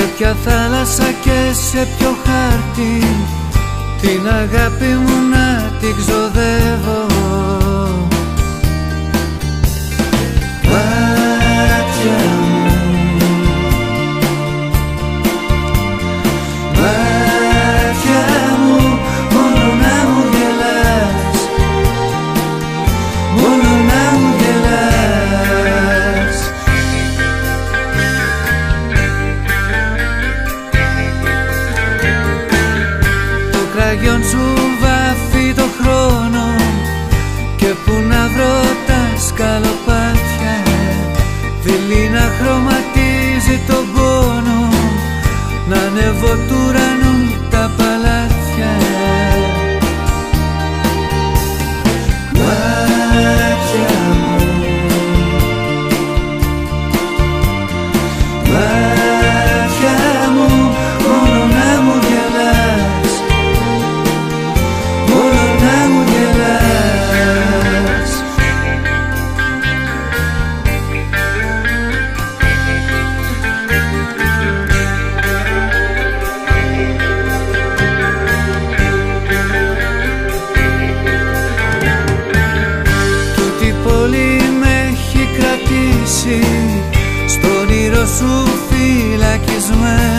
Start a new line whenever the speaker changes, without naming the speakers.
ποια θάλασσα και σε ποιο χάρτη την αγάπη μου να Roma Στον ήρω σου φυλακισμένο